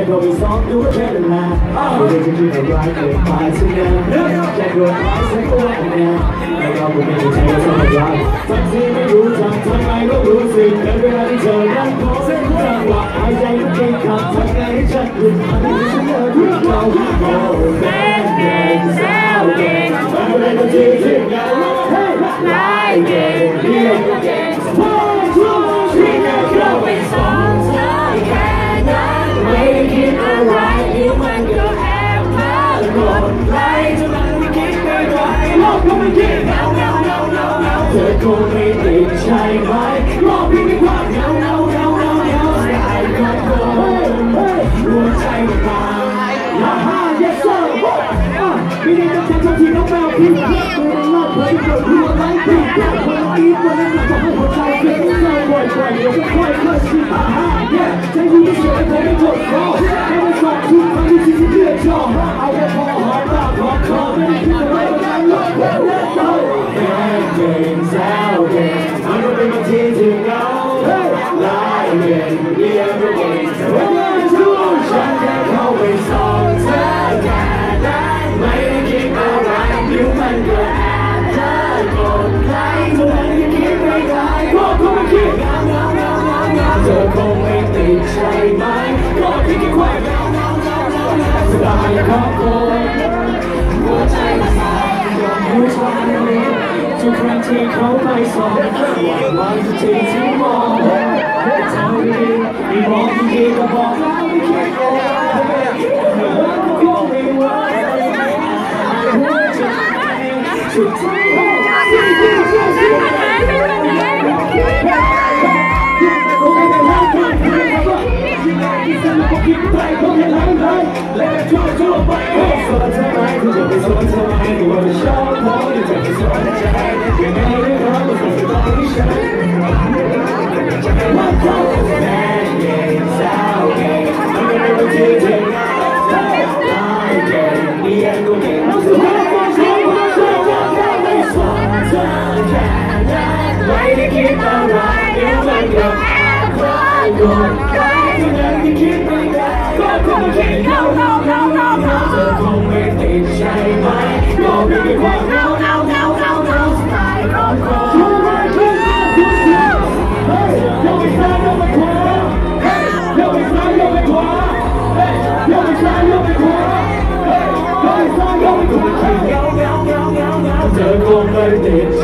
That girl is on the red line Oh, did you do the right thing by tonight? That girl is like a woman now That girl will make you take us on a ride Sometimes you lose, sometimes I go lose เธอคงไม่ติดใช่ไหมโลกพี่ไม่ว่าเงาเงาเงาเงาเงาใจก็โกรธหัวใจมันพังอย่าห้า yes sir อะมีดีจะแทนทันทีน้องแมวพี่เพื่อนตัวในรอบเลยเกิดหัวไร้ปีกคนอีกคนนั้นทำให้หัวใจเต้นเศร้าบ่อยๆเดี๋ยวจะค่อยๆชิมอาหาร yeah ใจที่ไม่สวยเธอไม่กดคอไม่ได้สอบทุกครั้งที่ที่เลือกชอบเอาแค่พอ ไหมก็คิดแค่แความเงาเงาเงาเงาเงาสบายของคนหัวใจมันสั่นยอมรู้ใจทุกครั้งที่เขาไปสอนหวังว่าจะทิ้งที่มองเธอดีไม่บอกดีก็บอกแล้วไม่คิดอะไรก็คงไม่ไหวหัวใจสุดท้าย 对空气来我说了再你我想往哪里在和我说你想你给的世界 let us go live 我是无你你你 experience.